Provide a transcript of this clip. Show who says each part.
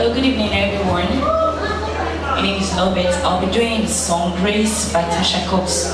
Speaker 1: Hello, good evening everyone. My name is Norbert. I'll be doing the song Grace by Tasha Cobbs.